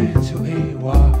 H-U-E-Y-N-I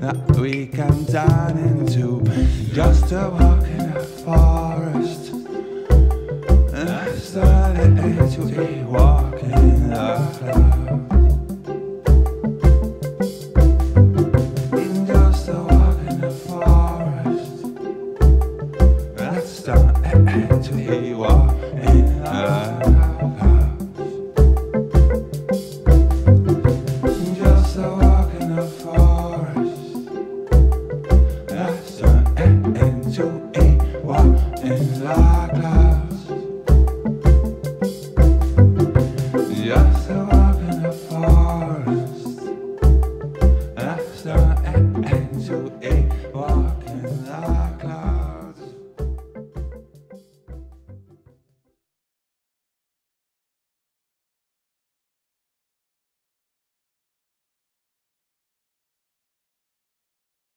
that we can turn into just a walk in the forest. And I started to be walking in just a walk in the clouds. to hear you are.